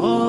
Oh.